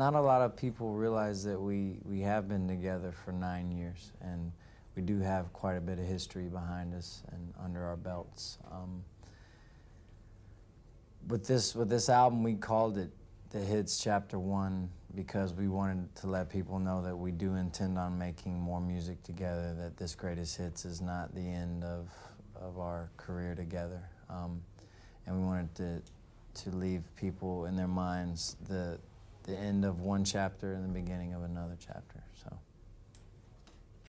not a lot of people realize that we, we have been together for nine years, and we do have quite a bit of history behind us and under our belts. Um, with this with this album, we called it "The Hits Chapter One" because we wanted to let people know that we do intend on making more music together. That this greatest hits is not the end of of our career together, um, and we wanted to to leave people in their minds the the end of one chapter and the beginning of another chapter. So.